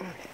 Okay.